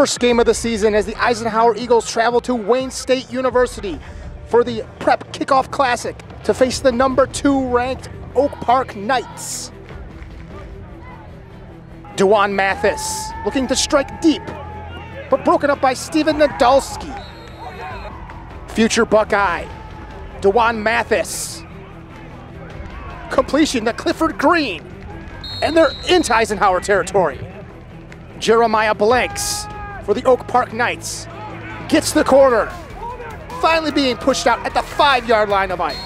First game of the season as the Eisenhower Eagles travel to Wayne State University for the Prep Kickoff Classic to face the number two ranked Oak Park Knights. Dwan Mathis looking to strike deep, but broken up by Steven Nadolski. Future Buckeye, Dwan Mathis. Completion to Clifford Green, and they're into Eisenhower territory. Jeremiah Blanks for the Oak Park Knights gets the corner, finally being pushed out at the five yard line of Ike.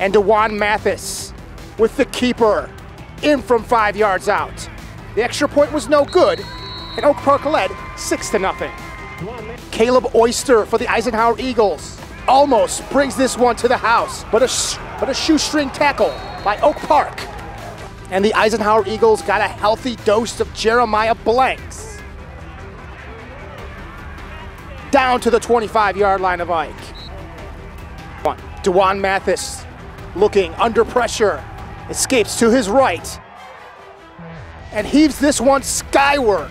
And Dwan Mathis with the keeper in from five yards out. The extra point was no good, and Oak Park led six to nothing. Caleb Oyster for the Eisenhower Eagles almost brings this one to the house, but a, but a shoestring tackle by Oak Park. And the Eisenhower Eagles got a healthy dose of Jeremiah Blanks. Down to the 25 yard line of Ike. Dwan Mathis looking under pressure, escapes to his right, and heaves this one skyward.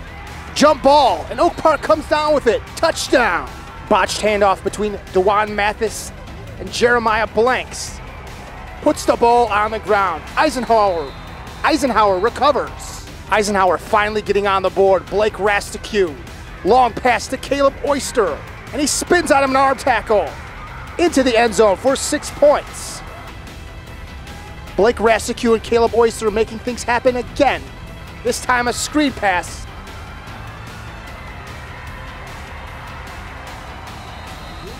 Jump ball, and Oak Park comes down with it. Touchdown. Botched handoff between Dwan Mathis and Jeremiah Blanks. Puts the ball on the ground. Eisenhower. Eisenhower recovers. Eisenhower finally getting on the board. Blake Rastigue. Long pass to Caleb Oyster. And he spins out of an arm tackle. Into the end zone for six points. Blake Rastigue and Caleb Oyster making things happen again. This time a screen pass.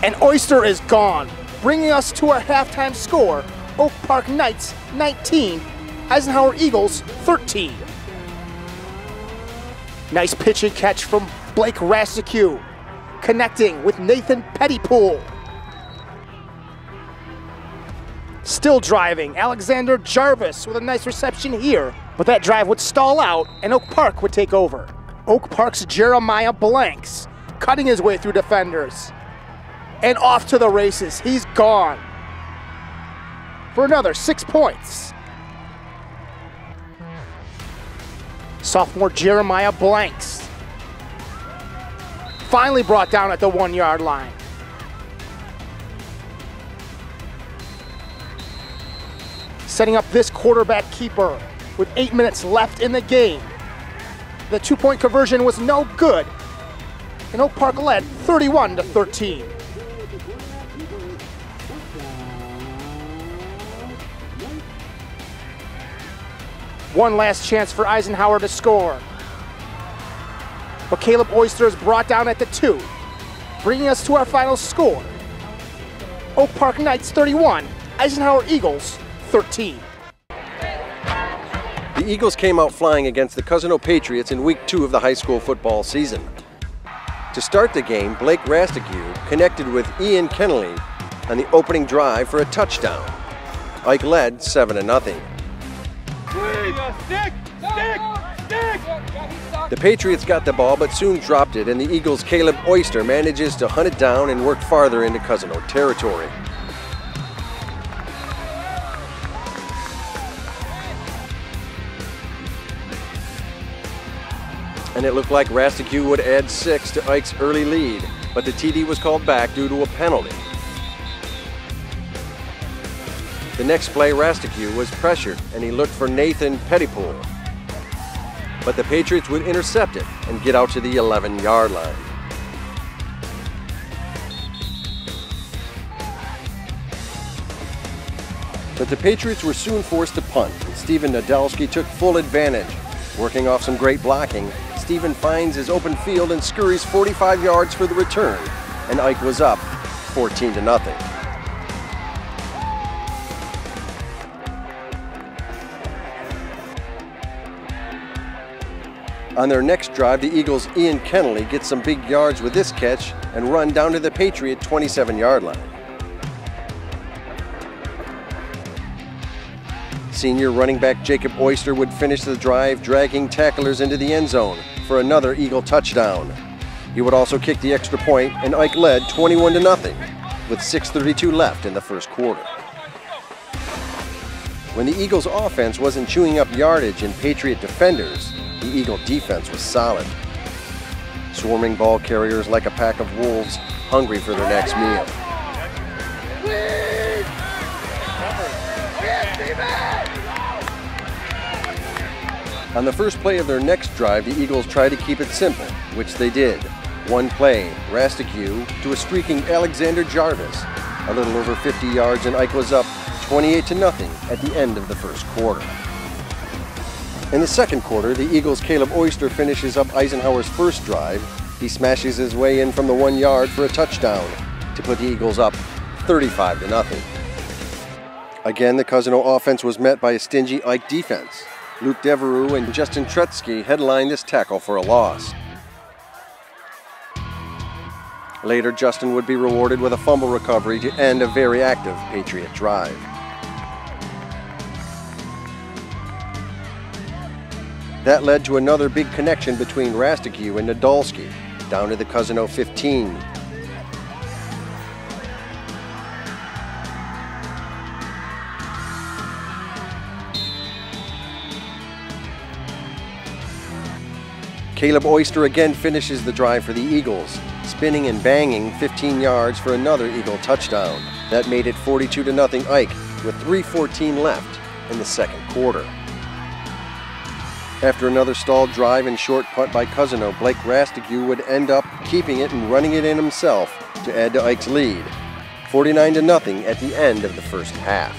And Oyster is gone, bringing us to our halftime score. Oak Park Knights 19, Eisenhower Eagles 13. Nice pitch and catch from Blake Rastigue, connecting with Nathan Pettypool. Still driving, Alexander Jarvis with a nice reception here, but that drive would stall out and Oak Park would take over. Oak Park's Jeremiah Blanks cutting his way through defenders. And off to the races, he's gone for another six points. Sophomore Jeremiah Blanks finally brought down at the one yard line. setting up this quarterback keeper with eight minutes left in the game. The two point conversion was no good, and Oak Park led 31 to 13. One last chance for Eisenhower to score. But Caleb Oyster is brought down at the two, bringing us to our final score. Oak Park Knights 31, Eisenhower Eagles 13. The Eagles came out flying against the Cousino Patriots in week two of the high school football season. To start the game, Blake Rastigue connected with Ian Kennelly on the opening drive for a touchdown. Ike led 7 0. The Patriots got the ball but soon dropped it, and the Eagles' Caleb Oyster manages to hunt it down and work farther into Cousino territory. and it looked like Rastigue would add six to Ike's early lead, but the TD was called back due to a penalty. The next play, Rastigue was pressured and he looked for Nathan Pettypool. But the Patriots would intercept it and get out to the 11 yard line. But the Patriots were soon forced to punt, and Steven Nadolski took full advantage, working off some great blocking Steven finds his open field and scurries 45 yards for the return, and Ike was up 14 to nothing. On their next drive, the Eagles' Ian Kennelly gets some big yards with this catch and run down to the Patriot 27 yard line. Senior running back Jacob Oyster would finish the drive, dragging tacklers into the end zone for another Eagle touchdown. He would also kick the extra point, and Ike led 21 to nothing, with 6:32 left in the first quarter. When the Eagles' offense wasn't chewing up yardage in Patriot defenders, the Eagle defense was solid. swarming ball carriers like a pack of wolves hungry for their next meal. On the first play of their next drive, the Eagles tried to keep it simple, which they did. One play, Rastigue to a streaking Alexander Jarvis. A little over 50 yards and Ike was up 28 to nothing at the end of the first quarter. In the second quarter, the Eagles' Caleb Oyster finishes up Eisenhower's first drive. He smashes his way in from the one yard for a touchdown to put the Eagles up 35 to nothing. Again, the Cousino offense was met by a stingy Ike defense. Luke Devereaux and Justin Tretzky headlined this tackle for a loss. Later, Justin would be rewarded with a fumble recovery to end a very active Patriot drive. That led to another big connection between Rastigue and Nadolski, down to the Cousino 15. Caleb Oyster again finishes the drive for the Eagles, spinning and banging 15 yards for another Eagle touchdown. That made it 42 to nothing Ike with 3:14 left in the second quarter. After another stalled drive and short punt by Cousino, Blake Rastigue would end up keeping it and running it in himself to add to Ike's lead, 49 to nothing at the end of the first half.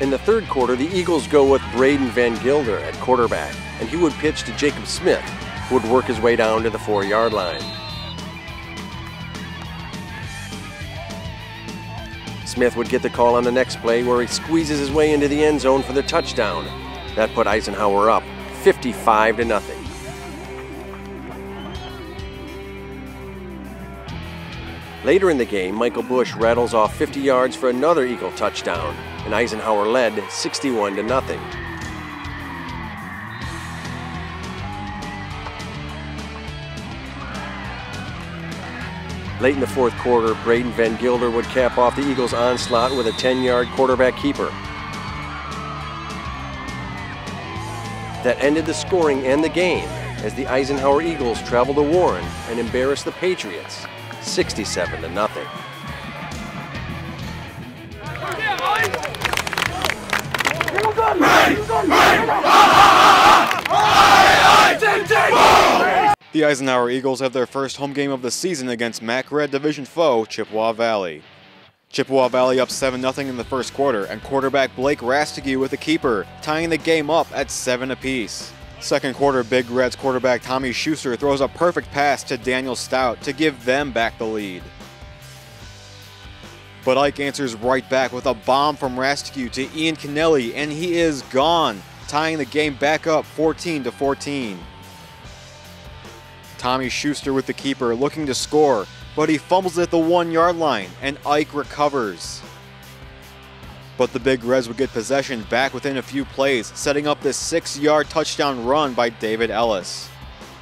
In the third quarter, the Eagles go with Braden Van Gilder at quarterback, and he would pitch to Jacob Smith, who would work his way down to the four yard line. Smith would get the call on the next play where he squeezes his way into the end zone for the touchdown. That put Eisenhower up 55 to nothing. Later in the game, Michael Bush rattles off 50 yards for another Eagle touchdown, and Eisenhower led 61 to nothing. Late in the fourth quarter, Braden Van Gilder would cap off the Eagles' onslaught with a 10-yard quarterback keeper. That ended the scoring and the game as the Eisenhower Eagles traveled to Warren and embarrassed the Patriots 67 to nothing. The Eisenhower Eagles have their first home game of the season against MAC Red Division foe Chippewa Valley. Chippewa Valley up 7-0 in the first quarter, and quarterback Blake Rastigue with a keeper, tying the game up at 7 apiece. Second quarter, Big Reds quarterback Tommy Schuster throws a perfect pass to Daniel Stout to give them back the lead. But Ike answers right back with a bomb from Rastigue to Ian Kennelly, and he is gone, tying the game back up 14 to 14. Tommy Schuster with the keeper looking to score, but he fumbles at the one yard line, and Ike recovers. But the Big Reds would get possession back within a few plays, setting up this six yard touchdown run by David Ellis.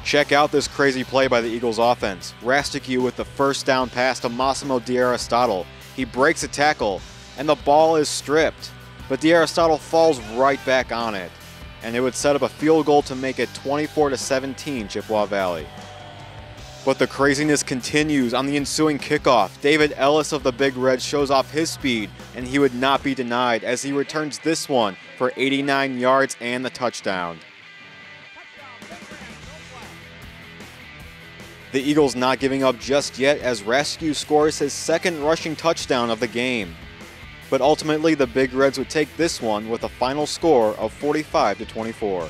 Check out this crazy play by the Eagles offense. Rastigue with the first down pass to Massimo D'Aristotle. He breaks a tackle, and the ball is stripped, but D'Aristotle falls right back on it, and it would set up a field goal to make it 24 17 Chippewa Valley. But the craziness continues on the ensuing kickoff. David Ellis of the Big Red shows off his speed, and he would not be denied as he returns this one for 89 yards and the touchdown. The Eagles not giving up just yet as Rescue scores his second rushing touchdown of the game. But ultimately, the Big Reds would take this one with a final score of 45 to 24.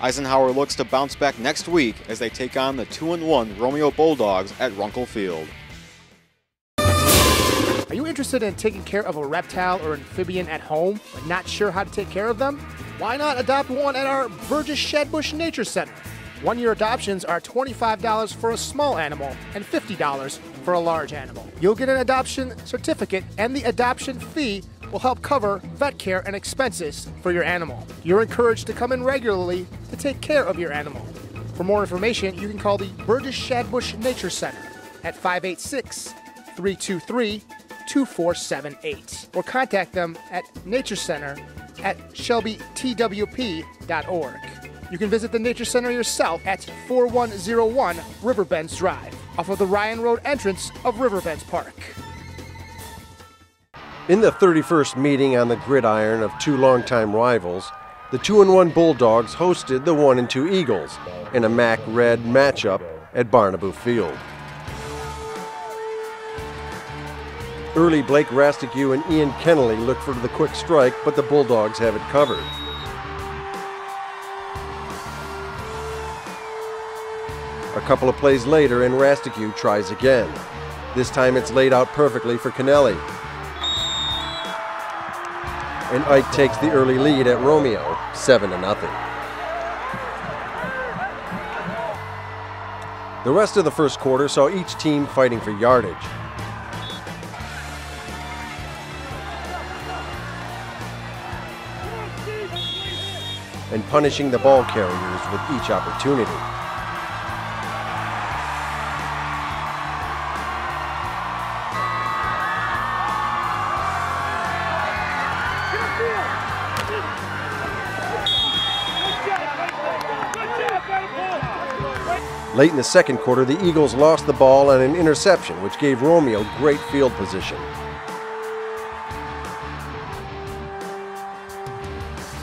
Eisenhower looks to bounce back next week as they take on the 2-1 Romeo Bulldogs at Runkle Field. Are you interested in taking care of a reptile or amphibian at home, but not sure how to take care of them? Why not adopt one at our Burgess Shadbush Nature Center? One year adoptions are $25 for a small animal and $50 for a large animal. You'll get an adoption certificate, and the adoption fee will help cover vet care and expenses for your animal. You're encouraged to come in regularly to take care of your animal. For more information, you can call the Burgess Shadbush Nature Center at 586 323 2478 or contact them at naturecenter at shelbytwp.org. You can visit the Nature Center yourself at 4101 Riverbends Drive, off of the Ryan Road entrance of Riverbends Park. In the 31st meeting on the gridiron of two longtime rivals, the 2 and 1 Bulldogs hosted the 1 and 2 Eagles in a MAC Red matchup at Barnaboo Field. Early Blake Rastigue and Ian Kennelly look for the quick strike, but the Bulldogs have it covered. A couple of plays later, and Rastigue tries again. This time it's laid out perfectly for Kennelly. And Ike takes the early lead at Romeo, 7 to nothing. The rest of the first quarter saw each team fighting for yardage. and punishing the ball carriers with each opportunity. Late in the second quarter, the Eagles lost the ball on an interception, which gave Romeo great field position.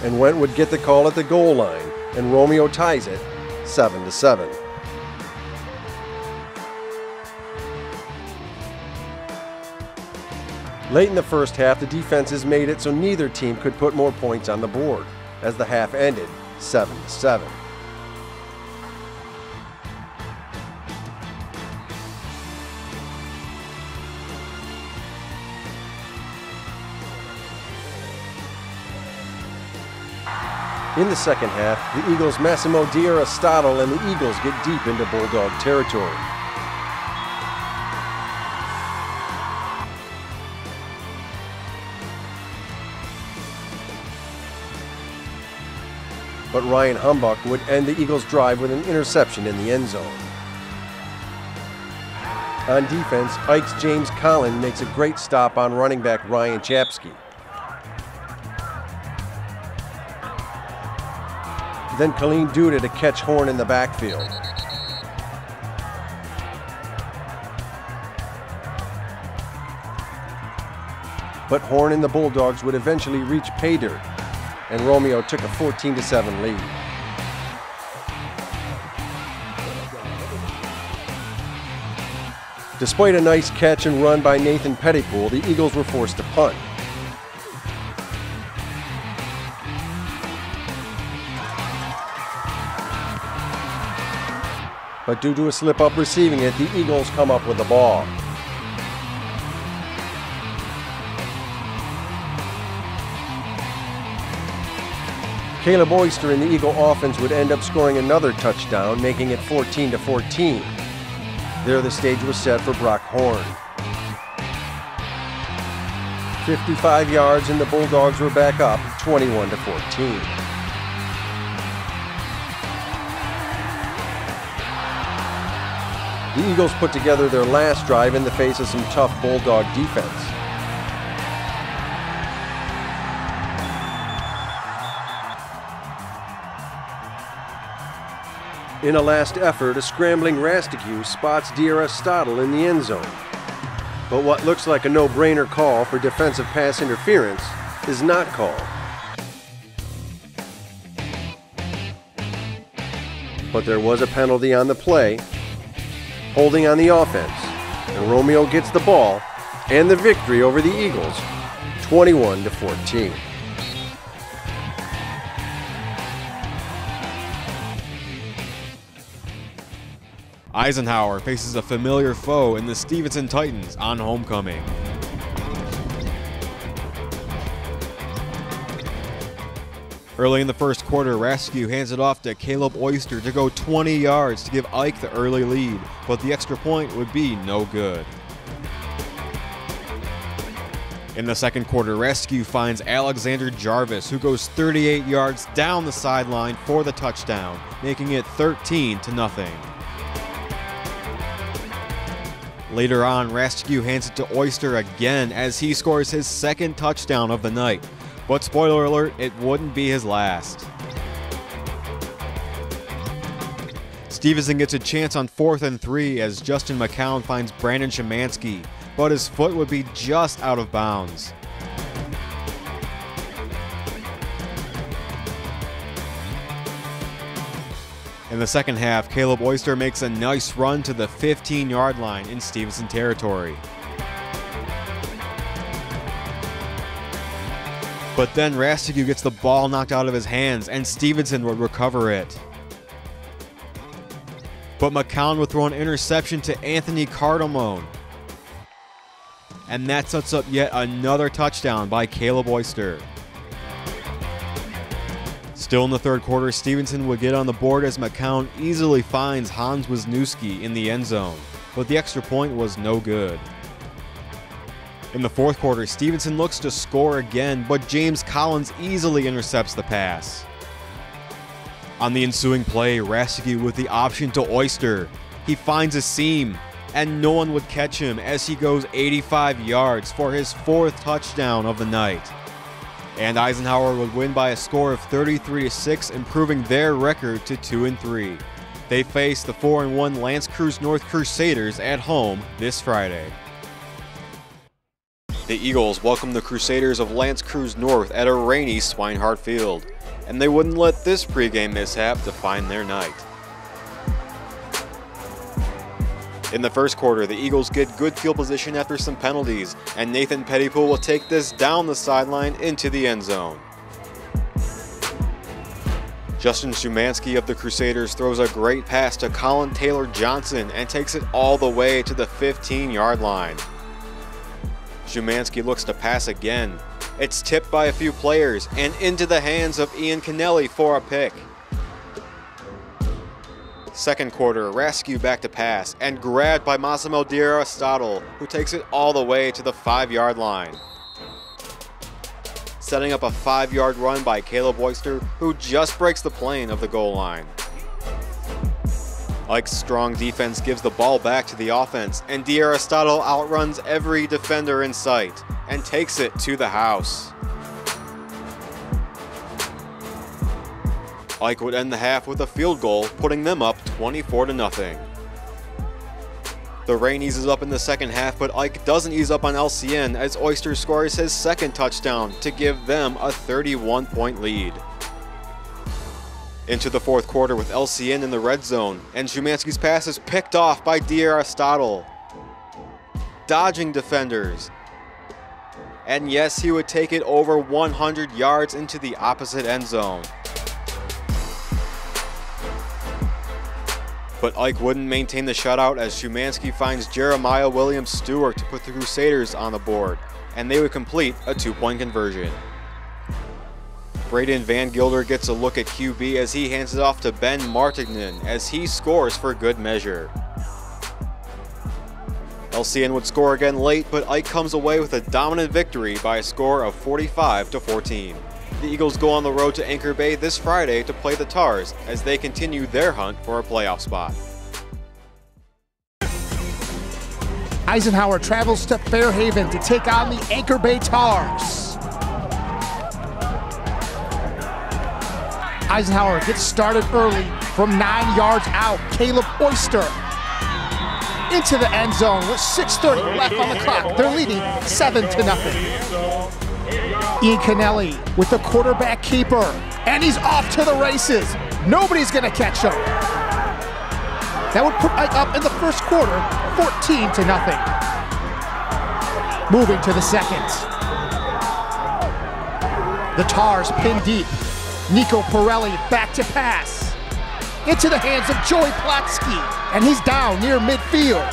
And Went would get the call at the goal line, and Romeo ties it 7 to 7. Late in the first half, the defenses made it so neither team could put more points on the board, as the half ended 7 to 7. In the second half, the Eagles' Massimo D'Aristotle and the Eagles get deep into Bulldog territory. But Ryan Humbuck would end the Eagles' drive with an interception in the end zone. On defense, Ike's James Collin makes a great stop on running back Ryan Chapsky. Then Colleen Duda to catch Horn in the backfield. But Horn and the Bulldogs would eventually reach pay dirt, and Romeo took a 14 7 lead. Despite a nice catch and run by Nathan Pettypool, the Eagles were forced to punt. But due to a slip up receiving it, the Eagles come up with the ball. Caleb Oyster in the Eagle offense would end up scoring another touchdown, making it 14 to 14. There, the stage was set for Brock Horn. 55 yards, and the Bulldogs were back up 21 to 14. The Eagles put together their last drive in the face of some tough Bulldog defense. In a last effort, a scrambling Rastigue spots D'Aristotle in the end zone. But what looks like a no-brainer call for defensive pass interference is not called. But there was a penalty on the play, holding on the offense. And Romeo gets the ball and the victory over the Eagles 21 to 14. Eisenhower faces a familiar foe in the Stevenson Titans on homecoming. Early in the first quarter, Rastigue hands it off to Caleb Oyster to go 20 yards to give Ike the early lead, but the extra point would be no good. In the second quarter, Rastigue finds Alexander Jarvis, who goes 38 yards down the sideline for the touchdown, making it 13 to nothing. Later on, Rastigue hands it to Oyster again as he scores his second touchdown of the night. But spoiler alert, it wouldn't be his last. Stevenson gets a chance on fourth and three as Justin McCown finds Brandon Szymanski, but his foot would be just out of bounds. In the second half, Caleb Oyster makes a nice run to the 15 yard line in Stevenson territory. But then Rastigue gets the ball knocked out of his hands and Stevenson would recover it. But McCown would throw an interception to Anthony Cardamone. And that sets up yet another touchdown by Caleb Oyster. Still in the third quarter, Stevenson would get on the board as McCown easily finds Hans Wisniewski in the end zone, but the extra point was no good. In the fourth quarter, Stevenson looks to score again, but James Collins easily intercepts the pass. On the ensuing play, Rastigue with the option to Oyster. He finds a seam, and no one would catch him as he goes 85 yards for his fourth touchdown of the night and Eisenhower would win by a score of 33 6, improving their record to 2 3. They face the 4 1 L'Anse-Creuse North Crusaders at home this Friday. The Eagles welcome the Crusaders of L'Anse-Creuse North at a rainy Swinehart Field, and they wouldn't let this pregame mishap define their night. In the first quarter, the Eagles get good field position after some penalties, and Nathan Pettypool will take this down the sideline into the end zone. Justin Szymanski of the Crusaders throws a great pass to Colin Taylor Johnson and takes it all the way to the 15 yard line. Szymanski looks to pass again. It's tipped by a few players and into the hands of Ian Kennelly for a pick. Second quarter, rescue back to pass and grabbed by Massimo D'Aristotle, who takes it all the way to the five yard line. Setting up a five yard run by Caleb Oyster, who just breaks the plane of the goal line. Ike's strong defense gives the ball back to the offense, and D'Aristotle outruns every defender in sight and takes it to the house. Ike would end the half with a field goal, putting them up 24 to nothing. The rain eases up in the second half, but Ike doesn't ease up on LCN as Oyster scores his second touchdown to give them a 31 point lead. Into the fourth quarter with LCN in the red zone, and Szymanski's pass is picked off by D'Aristotle. Dodging defenders. And yes, he would take it over 100 yards into the opposite end zone. But Ike wouldn't maintain the shutout as Szymanski finds Jeremiah Williams Stewart to put the Crusaders on the board, and they would complete a two point conversion. Braden Van Gilder gets a look at QB as he hands it off to Ben Martignan as he scores for good measure. LCN would score again late, but Ike comes away with a dominant victory by a score of 45 to 14. The Eagles go on the road to Anchor Bay this Friday to play the Tars as they continue their hunt for a playoff spot. Eisenhower travels to Fairhaven to take on the Anchor Bay Tars. Eisenhower gets started early from nine yards out. Caleb Oyster into the end zone with 6.30 left on the clock. They're leading 7 to nothing. Ian Kennelly with the quarterback keeper, and he's off to the races. Nobody's going to catch him. That would put Ike up in the first quarter, 14 to nothing. Moving to the second. The Tars pin deep. Nico Pirelli back to pass. Into the hands of Joey Plotsky, and he's down near midfield.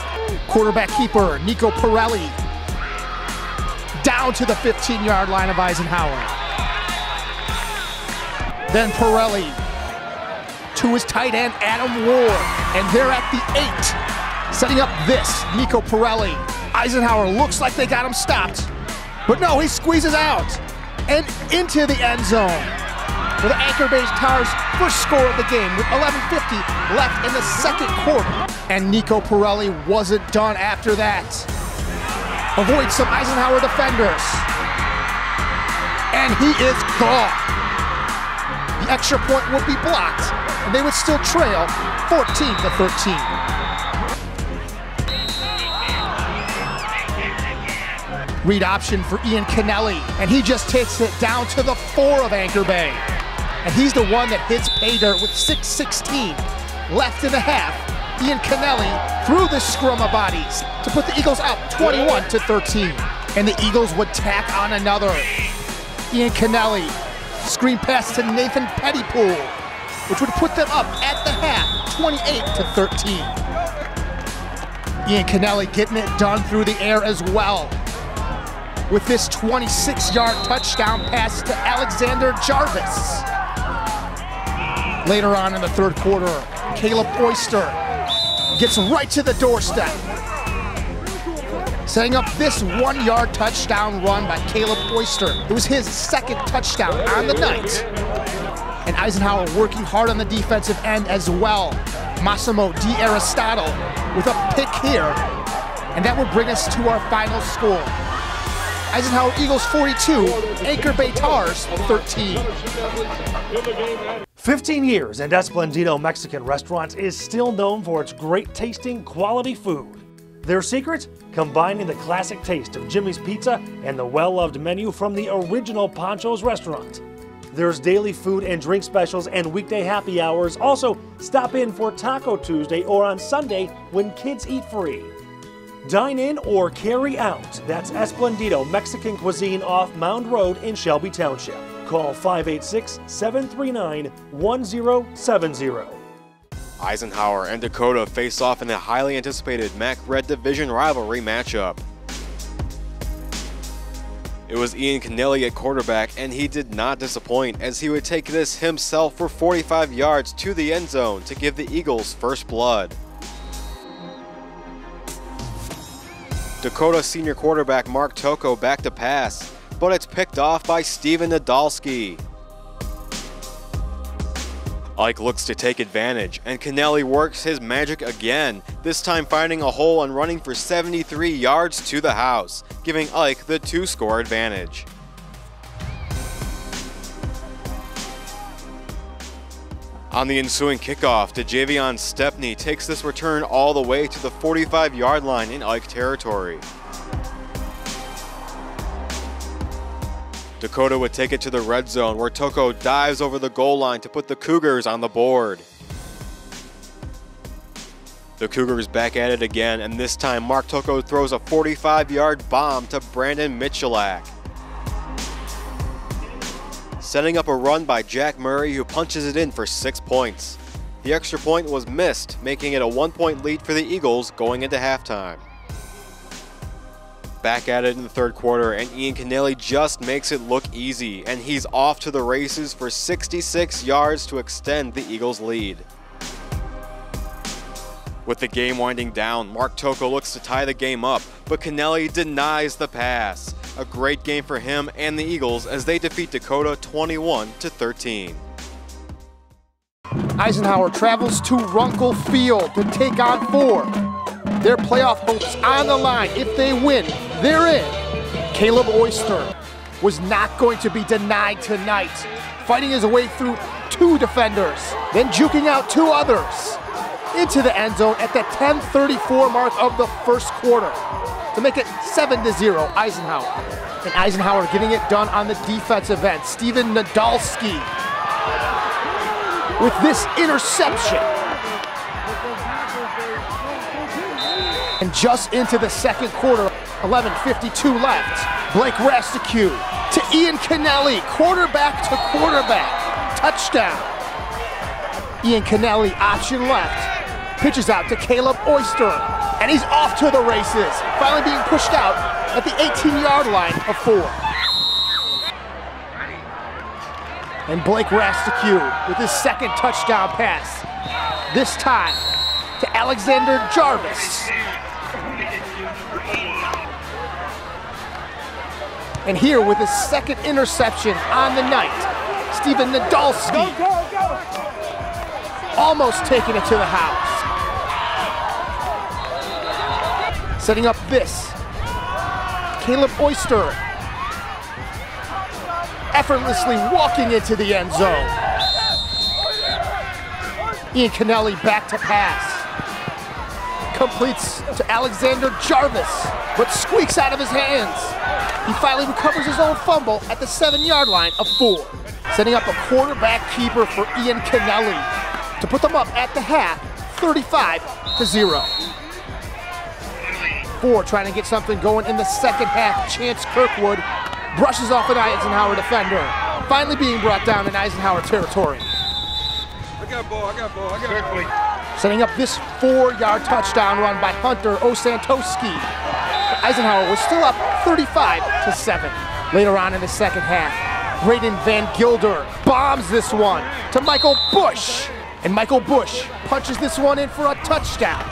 Quarterback keeper Nico Pirelli down to the 15 yard line of Eisenhower. Then Pirelli to his tight end, Adam Ward, and they're at the eight. Setting up this, Nico Pirelli. Eisenhower looks like they got him stopped, but no, he squeezes out and into the end zone for the Anchor Bay Tars' first score of the game with 11.50 left in the second quarter. And Nico Pirelli wasn't done after that avoids some Eisenhower defenders. And he is gone. The extra point would be blocked and they would still trail 14 to 13. Read option for Ian Kennelly, and he just takes it down to the four of Anchor Bay. And he's the one that hits pay dirt with 6.16 left in the half. Ian Kennelly through the scrum of bodies to put the Eagles up 21 to 13. And the Eagles would tack on another. Ian Kennelly, screen pass to Nathan Pettypool, which would put them up at the half 28 to 13. Ian Kennelly getting it done through the air as well with this 26-yard touchdown pass to Alexander Jarvis. Later on in the third quarter, Caleb Oyster gets right to the doorstep, setting up this one-yard touchdown run by Caleb Oyster. It was his second touchdown on the night. And Eisenhower working hard on the defensive end as well. Massimo D'Aristotle with a pick here. And that would bring us to our final score. Eisenhower Eagles 42, Anchor Bay Tars 13. 15 years and Esplendido Mexican Restaurants is still known for its great tasting quality food. Their secret? Combining the classic taste of Jimmy's Pizza and the well-loved menu from the original Pancho's restaurant. There's daily food and drink specials and weekday happy hours. Also, stop in for Taco Tuesday or on Sunday when kids eat free. Dine in or carry out. That's Esplendido Mexican Cuisine off Mound Road in Shelby Township. Call 586 739 1070. Eisenhower and Dakota face off in the highly anticipated MAC Red Division rivalry matchup. It was Ian Kennelly at quarterback, and he did not disappoint as he would take this himself for 45 yards to the end zone to give the Eagles first blood. Dakota senior quarterback Mark Toko back to pass, but it's picked off by Steven Nadolski. Ike looks to take advantage, and Kennelly works his magic again, this time finding a hole and running for 73 yards to the house, giving Ike the two-score advantage. On the ensuing kickoff, DeJavion Stepney takes this return all the way to the 45-yard line in Ike territory. Dakota would take it to the red zone where Toko dives over the goal line to put the Cougars on the board. The Cougars back at it again, and this time Mark Toko throws a 45-yard bomb to Brandon Michalak setting up a run by Jack Murray who punches it in for six points. The extra point was missed, making it a one point lead for the Eagles going into halftime. Back at it in the third quarter, and Ian Kennelly just makes it look easy, and he's off to the races for 66 yards to extend the Eagles' lead. With the game winding down, Mark Toko looks to tie the game up, but Kennelly denies the pass. A great game for him and the Eagles as they defeat Dakota 21 to 13. Eisenhower travels to Runkle Field to take on Ford. Their playoff hopes on the line. If they win, they're in. Caleb Oyster was not going to be denied tonight, fighting his way through two defenders, then juking out two others into the end zone at the 10:34 mark of the first quarter to make it 7 to 0 Eisenhower. And Eisenhower getting it done on the defensive end. Steven Nadolski with this interception. And just into the second quarter, 11.52 left. Blake Rastigue to Ian Kennelly, quarterback to quarterback. Touchdown. Ian Kennelly option left. Pitches out to Caleb Oyster and he's off to the races, finally being pushed out at the 18-yard line of Ford. And Blake Rastigue with his second touchdown pass, this time to Alexander Jarvis. And here with his second interception on the night, Steven Nadolski almost taking it to the house. Setting up this. Caleb Oyster effortlessly walking into the end zone. Ian Kennelly back to pass. Completes to Alexander Jarvis, but squeaks out of his hands. He finally recovers his own fumble at the seven yard line of Ford, setting up a quarterback keeper for Ian Kennelly to put them up at the half 35 to 0. Ford trying to get something going in the second half. Chance Kirkwood brushes off an Eisenhower defender, finally being brought down in Eisenhower territory. I got ball, I got ball, I got ball. Setting up this four-yard touchdown run by Hunter Osantoski. Eisenhower was still up 35 to 7. Later on in the second half, Braden Van Gilder bombs this one to Michael Bush. And Michael Bush punches this one in for a touchdown.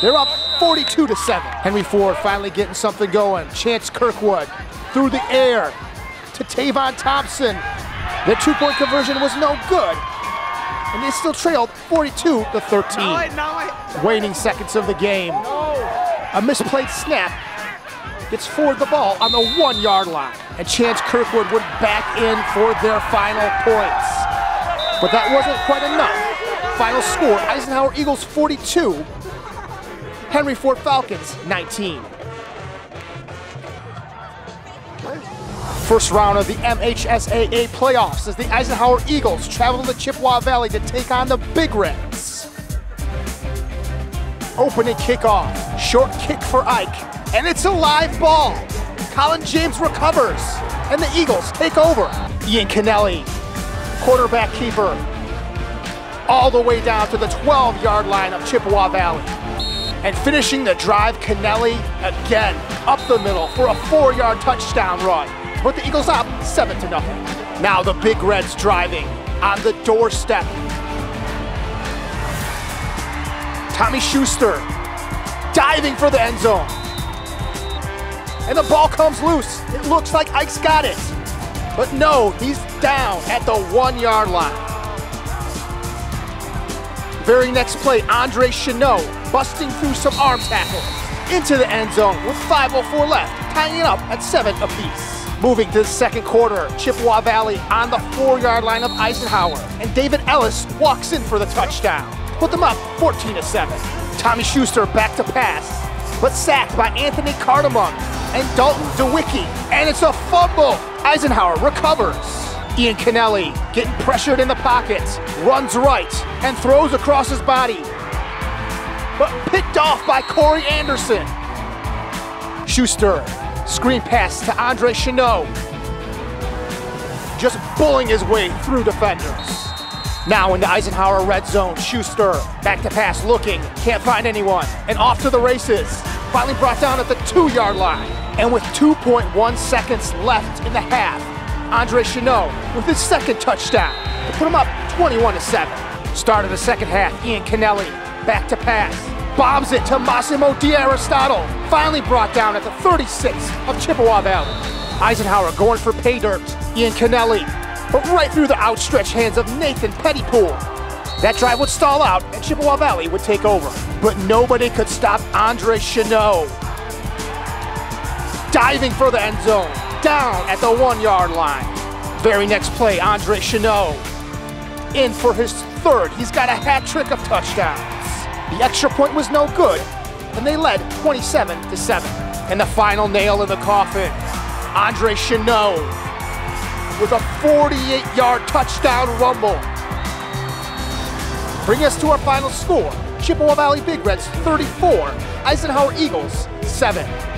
They're up 42 to 7. Henry Ford finally getting something going. Chance Kirkwood through the air to Tavon Thompson. The two-point conversion was no good. And they still trailed 42 to 13. Waning seconds of the game. A misplayed snap gets Ford the ball on the one yard line. And Chance Kirkwood would back in for their final points. But that wasn't quite enough. Final score Eisenhower Eagles 42, Henry Ford Falcons 19. First round of the MHSAA playoffs as the Eisenhower Eagles travel to the Chippewa Valley to take on the Big Reds. Opening kickoff, short kick for Ike, and it's a live ball. Colin James recovers, and the Eagles take over. Ian Kennelly, quarterback keeper, all the way down to the 12 yard line of Chippewa Valley. And finishing the drive, Kennelly again up the middle for a four yard touchdown run. Put the Eagles up seven to nothing. Now the Big Reds driving on the doorstep. Tommy Schuster diving for the end zone. And the ball comes loose. It looks like Ike's got it. But no, he's down at the one yard line. Very next play, Andre Chanot busting through some arm tackles into the end zone with 5.04 left, tying it up at seven apiece. Moving to the second quarter, Chippewa Valley on the four yard line of Eisenhower, and David Ellis walks in for the touchdown. Put them up 14 to 7. Tommy Schuster back to pass, but sacked by Anthony Cardamone and Dalton DeWicki, and it's a fumble. Eisenhower recovers. Ian Kennelly getting pressured in the pocket, runs right, and throws across his body. But picked off by Corey Anderson. Schuster, screen pass to Andre Chanot. Just bullying his way through defenders. Now in the Eisenhower red zone, Schuster back to pass looking, can't find anyone, and off to the races. Finally brought down at the two yard line. And with 2.1 seconds left in the half, Andre Chanot with his second touchdown to put him up 21 to 7. Start of the second half, Ian Kennelly back to pass. Bombs it to Massimo Di D'Aristotle. Finally brought down at the 36 of Chippewa Valley. Eisenhower going for pay dirt. Ian Kennelly, but right through the outstretched hands of Nathan Pettypool. That drive would stall out and Chippewa Valley would take over. But nobody could stop Andre Chanot. Diving for the end zone, down at the one yard line. Very next play, Andre Chanot in for his third. He's got a hat trick of touchdowns. The extra point was no good, and they led 27 to 7. And the final nail in the coffin, Andre Chanot with a 48-yard touchdown rumble. Bring us to our final score. Chippewa Valley Big Reds 34, Eisenhower Eagles 7.